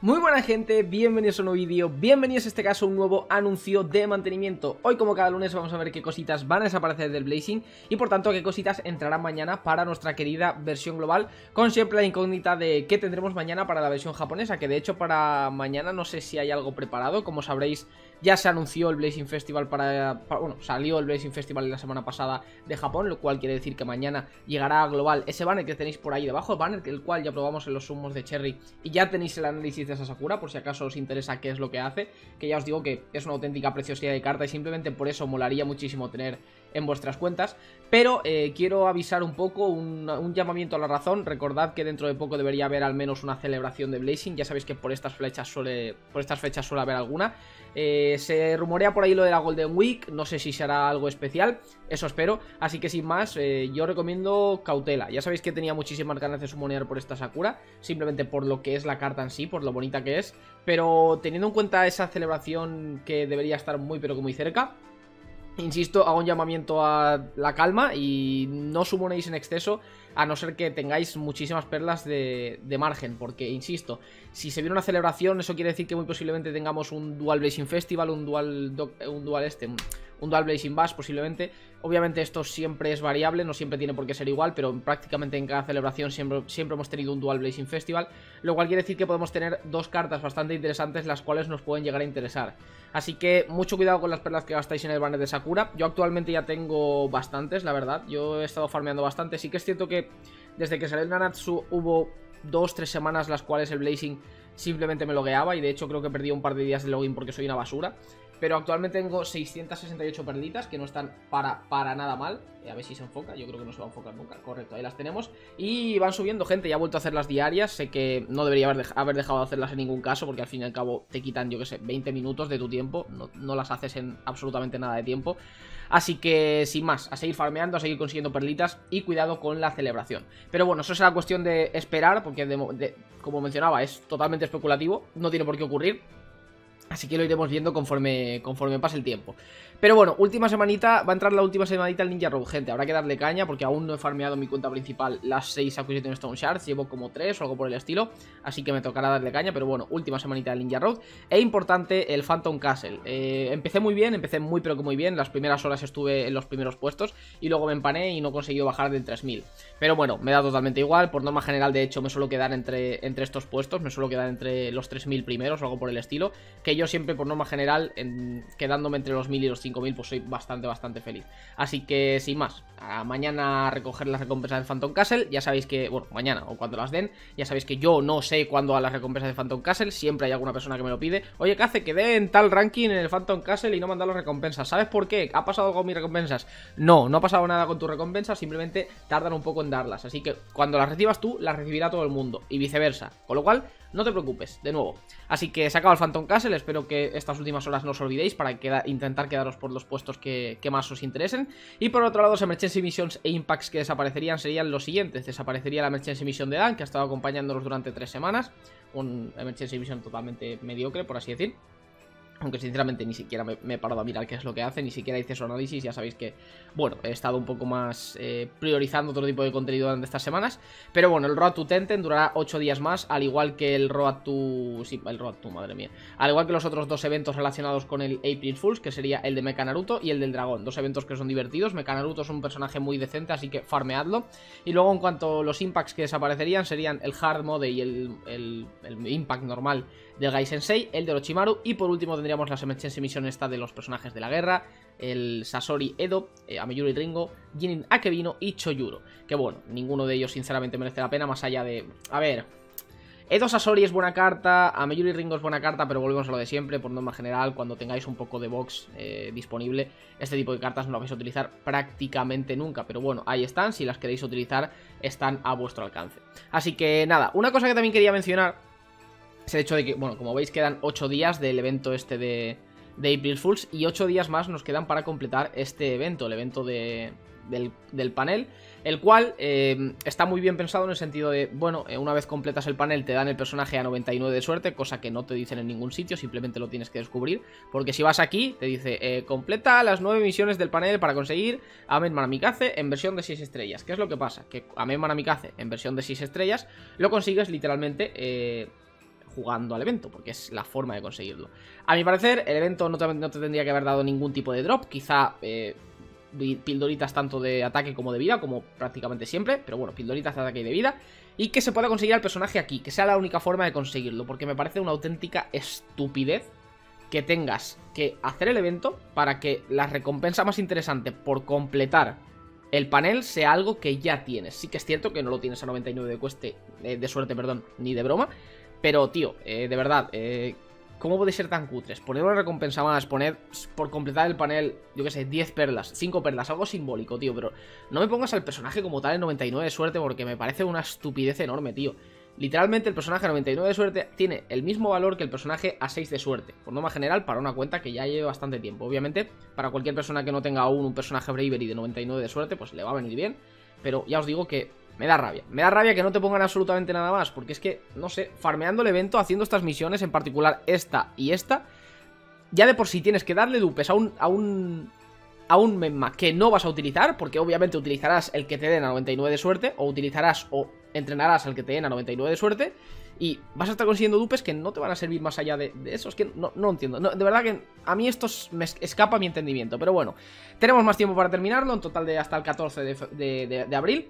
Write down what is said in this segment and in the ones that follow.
Muy buena gente, bienvenidos a un nuevo vídeo, bienvenidos a este caso a un nuevo anuncio de mantenimiento. Hoy como cada lunes vamos a ver qué cositas van a desaparecer del Blazing Y por tanto qué cositas entrarán mañana para nuestra querida versión global Con siempre la incógnita de qué tendremos mañana para la versión japonesa Que de hecho para mañana no sé si hay algo preparado. Como sabréis ya se anunció el Blazing Festival para, Bueno, salió el Blazing Festival la semana pasada de Japón Lo cual quiere decir que mañana llegará a global ese banner que tenéis por ahí debajo banner el cual ya probamos en los humos de Cherry Y ya tenéis el análisis de esa Sakura, por si acaso os interesa qué es lo que hace, que ya os digo que es una auténtica preciosidad de carta y simplemente por eso molaría muchísimo tener en vuestras cuentas, pero eh, quiero avisar un poco, un, llamamiento a la razón, recordad que dentro de poco debería haber al menos una celebración de Blazing, ya sabéis que por estas flechas suele, por estas fechas suele haber alguna, eh, se rumorea por ahí lo de la Golden Week, no sé si será algo especial, eso espero, así que sin más, eh, yo recomiendo cautela, ya sabéis que tenía muchísimas ganas de sumonear por esta Sakura, simplemente por lo que es la carta en sí, por lo bonita que es, pero teniendo en cuenta esa celebración que debería estar muy pero que muy cerca, Insisto, hago un llamamiento a la calma y no sumonéis en exceso a no ser que tengáis muchísimas perlas de, margen, porque, insisto, si se viene una celebración, eso quiere decir que muy posiblemente tengamos un Dual Blazing Festival, un Dual, un dual este, un Dual Blazing Bash posiblemente. Obviamente esto siempre es variable, no siempre tiene por qué ser igual, pero prácticamente en cada celebración siempre, siempre hemos tenido un Dual Blazing Festival, lo cual quiere decir que podemos tener dos cartas bastante interesantes las cuales nos pueden llegar a interesar. Así que mucho cuidado con las perlas que gastáis en el banner de Sakura. Yo actualmente ya tengo bastantes, la verdad. Yo he estado farmeando bastante. Sí que es cierto que desde que salió el Nanatsu hubo dos, tres semanas las cuales el Blazing simplemente me logueaba y de hecho creo que perdí un par de días de login porque soy una basura. Pero actualmente tengo 668 perditas que no están para, para nada mal. Eh, a ver si se enfoca, yo creo que no se va a enfocar nunca. Correcto, ahí las tenemos. Y van subiendo gente, ya he vuelto a hacer las diarias. Sé que no debería haber, dejado de hacerlas en ningún caso porque al fin y al cabo te quitan, yo que sé, 20 minutos de tu tiempo. No, no las haces en absolutamente nada de tiempo. Así que, sin más, a seguir farmeando, a seguir consiguiendo perlitas y cuidado con la celebración. Pero bueno, eso será cuestión de esperar porque, como mencionaba, es totalmente especulativo, no tiene por qué ocurrir. Así que lo iremos viendo conforme, conforme pase el tiempo. Pero bueno, última semanita, va a entrar la última semanita el Ninja Road, gente, habrá que darle caña porque aún no he farmeado mi cuenta principal las 6 Acquisition Stone Shards, llevo como 3 o algo por el estilo, así que me tocará darle caña, pero bueno, última semanita del Ninja Road. E importante, el Phantom Castle. Eh, empecé muy bien, empecé muy pero que muy bien, las primeras horas estuve en los primeros puestos y luego me empané y no conseguí bajar del 3000. Pero bueno, me da totalmente igual, por norma general de hecho me suelo quedar entre, entre estos puestos, me suelo quedar entre los 3000 primeros o algo por el estilo, que yo siempre por norma general, en, quedándome entre los 1000 y los 5000, pues soy bastante, bastante feliz. Así que, sin más, mañana recoger las recompensas de Phantom Castle. Ya sabéis que, bueno, mañana o cuando las den, ya sabéis que yo no sé cuándo a las recompensas de Phantom Castle. Siempre hay alguna persona que me lo pide. Oye, ¿qué hace? Que den tal ranking en el Phantom Castle y no mandar las recompensas. ¿Sabes por qué? ¿Ha pasado algo con mis recompensas? No, no ha pasado nada con tus recompensas, simplemente tardan un poco en darlas. Así que cuando las recibas tú, las recibirá todo el mundo. Y viceversa. Con lo cual, no te preocupes, de nuevo. Así que se acaba el Phantom Castle, espero que estas últimas horas no os olvidéis para intentar quedaros por los puestos que, más os interesen. Y por otro lado, los Emergency Missions e Impacts que desaparecerían serían los siguientes. Desaparecería la Emergency Mission de Dan, que ha estado acompañándonos durante tres semanas. Un Emergency Mission totalmente mediocre, por así decir. Aunque sinceramente ni siquiera me, he parado a mirar qué es lo que hace, ni siquiera hice su análisis, ya sabéis que, bueno, he estado un poco más eh, priorizando otro tipo de contenido durante estas semanas. Pero bueno, el Road to Tenten durará 8 días más, al igual que el Road to... Sí, el Road to, madre mía. Al igual que los otros dos eventos relacionados con el April Fools, que sería el de Mecha Naruto y el del Dragón. Dos eventos que son divertidos, Mecha Naruto es un personaje muy decente, así que farmeadlo. Y luego en cuanto a los impacts que desaparecerían, serían el Hard Mode y el, el, el Impact normal del Gai Sensei, el de Orochimaru y por último tendríamos las Emergency Mission esta de los personajes de la guerra, el Sasori Edo, eh, Ameyuri Ringo, Jinin Akebino y Choyuro. Que bueno, ninguno de ellos sinceramente merece la pena más allá de... A ver... Edo Sasori es buena carta, Ameyuri Ringo es buena carta, pero volvemos a lo de siempre, por norma general, cuando tengáis un poco de box eh, disponible, este tipo de cartas no las vais a utilizar prácticamente nunca, pero bueno, ahí están, si las queréis utilizar, están a vuestro alcance. Así que nada, una cosa que también quería mencionar es el hecho de que, bueno, como veis quedan 8 días del evento este de, de April Fools y 8 días más nos quedan para completar este evento, el evento de, del, panel, el cual eh, está muy bien pensado en el sentido de, bueno, eh, una vez completas el panel te dan el personaje a 99 de suerte, cosa que no te dicen en ningún sitio, simplemente lo tienes que descubrir, porque si vas aquí te dice, eh, completa las 9 misiones del panel para conseguir Amen Manamikaze en versión de 6 estrellas. ¿Qué es lo que pasa? Que Amen Manamikaze en versión de 6 estrellas lo consigues literalmente jugando al evento, porque es la forma de conseguirlo. A mi parecer, el evento no te, tendría que haber dado ningún tipo de drop, quizá eh, pildoritas tanto de ataque como de vida, como prácticamente siempre, pero bueno, pildoritas de ataque y de vida, y que se pueda conseguir al personaje aquí, que sea la única forma de conseguirlo, porque me parece una auténtica estupidez que tengas que hacer el evento para que la recompensa más interesante por completar el panel sea algo que ya tienes. Sí que es cierto que no lo tienes a 99 de, cueste, eh, de suerte, perdón, ni de broma. Pero, tío, eh, de verdad, eh, ¿cómo puede ser tan cutres? Poner una recompensa más, poner por completar el panel, yo qué sé, 10 perlas, 5 perlas, algo simbólico, tío. Pero no me pongas al personaje como tal en 99 de suerte porque me parece una estupidez enorme, tío. Literalmente el personaje a 99 de suerte tiene el mismo valor que el personaje a 6 de suerte, por norma general para una cuenta que ya lleve bastante tiempo. Obviamente, para cualquier persona que no tenga aún un personaje Bravery de 99 de suerte, pues le va a venir bien, pero ya os digo que me da rabia. Me da rabia que no te pongan absolutamente nada más, porque es que, no sé, farmeando el evento, haciendo estas misiones, en particular esta y esta, ya de por sí tienes que darle dupes a un, a un, a un memma que no vas a utilizar, porque obviamente utilizarás el que te den a 99 de suerte, o utilizarás o entrenarás al que te den a 99 de suerte, y vas a estar consiguiendo dupes que no te van a servir más allá de, eso. Es que no, no entiendo. de verdad que a mí esto me escapa mi entendimiento. Pero bueno, tenemos más tiempo para terminarlo, en total de hasta el 14 de abril.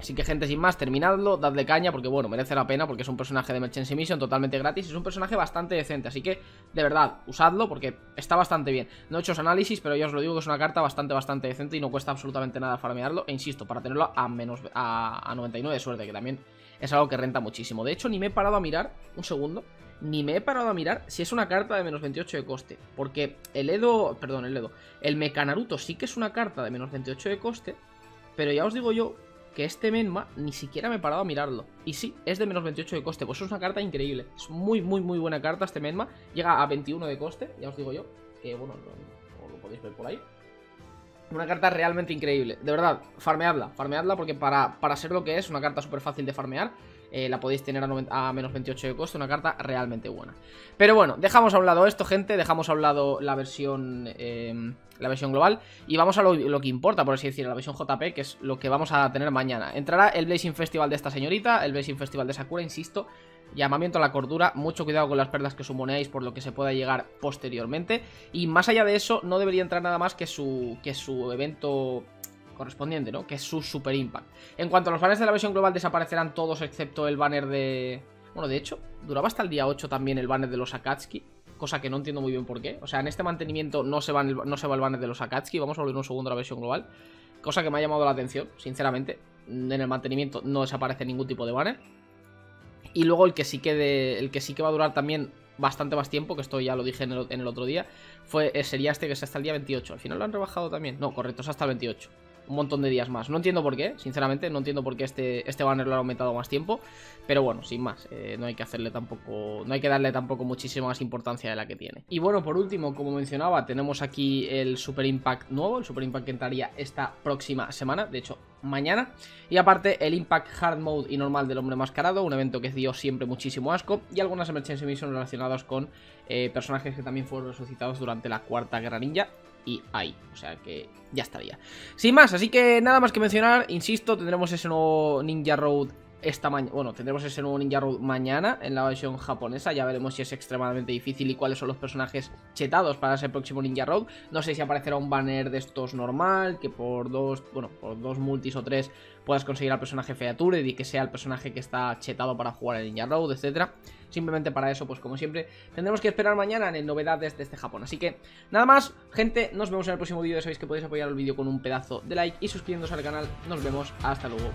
Así que gente, sin más, terminadlo, dadle caña porque bueno, merece la pena porque es un personaje de Emergency Mission totalmente gratis es un personaje bastante decente, así que de verdad, usadlo porque está bastante bien. No he hecho análisis, pero ya os lo digo que es una carta bastante, bastante decente y no cuesta absolutamente nada farmearlo e insisto, para tenerlo a, menos, a, 99 de suerte, que también es algo que renta muchísimo. De hecho, ni me he parado a mirar, un segundo, ni me he parado a mirar si es una carta de menos 28 de coste. Porque el Edo, perdón, el Edo, el Mecanaruto sí que es una carta de menos 28 de coste, pero ya os digo yo que este Menma ni siquiera me he parado a mirarlo. Y sí, es de menos 28 de coste, pues es una carta increíble. Es muy, muy, muy buena carta este Menma. Llega a 21 de coste, ya os digo yo, que bueno, no, lo podéis ver por ahí. Una carta realmente increíble. De verdad, farmeadla, farmeadla porque para, para ser lo que es, una carta súper fácil de farmear. Eh, la podéis tener a, menos 28 de coste, una carta realmente buena. Pero bueno, dejamos a un lado esto, gente, dejamos a un lado la versión... Eh, la versión global. Y vamos a lo, que importa, por así decirlo, la versión JP, que es lo que vamos a tener mañana. Entrará el Blazing Festival de esta señorita, el Blazing Festival de Sakura, insisto. Llamamiento a la cordura, mucho cuidado con las perlas que sumoneáis por lo que se pueda llegar posteriormente. Y más allá de eso, no debería entrar nada más que su, que su evento correspondiente, ¿no? Que es su Super Impact. En cuanto a los banners de la versión global, desaparecerán todos excepto el banner de... Bueno, de hecho, duraba hasta el día 8 también el banner de los Akatsuki cosa que no entiendo muy bien por qué. O sea, en este mantenimiento no se va el, no se va el banner de los Akatsuki, vamos a volver un segundo a la versión global. Cosa que me ha llamado la atención, sinceramente. En el mantenimiento no desaparece ningún tipo de banner. Y luego el que sí que, el que, sí que va a durar también bastante más tiempo, que esto ya lo dije en el, en el otro día, fue, eh, sería este que es hasta el día 28. Al final lo han rebajado también. No, correcto, es hasta el 28 un montón de días más. No entiendo por qué, sinceramente, no entiendo por qué este, este banner lo ha aumentado más tiempo. Pero bueno, sin más, eh, no hay que hacerle tampoco. No hay que darle tampoco muchísima más importancia de la que tiene. Y bueno, por último, como mencionaba, tenemos aquí el Super Impact nuevo, el Super Impact que entraría esta próxima semana, de hecho, mañana. Y aparte, el Impact Hard Mode y normal del hombre mascarado, un evento que dio siempre muchísimo asco. Y algunas emergencias Mission relacionadas con eh, personajes que también fueron resucitados durante la cuarta guerra ninja y ahí. O sea que ya estaría. Sin más, así que nada más que mencionar, insisto, tendremos ese nuevo Ninja Road esta mañana. Bueno, tendremos ese nuevo Ninja Road mañana en la versión japonesa. Ya veremos si es extremadamente difícil y cuáles son los personajes chetados para ese próximo Ninja Road. No sé si aparecerá un banner de estos normal, que por dos, bueno, por dos multis o tres puedas conseguir al personaje Featured y que sea el personaje que está chetado para jugar en Ninja Road, etcétera. Simplemente para eso, pues como siempre, tendremos que esperar mañana en novedades desde Japón. Así que, nada más, gente, nos vemos en el próximo vídeo. Sabéis que podéis apoyar el vídeo con un pedazo de like y suscribiéndose al canal. Nos vemos, hasta luego.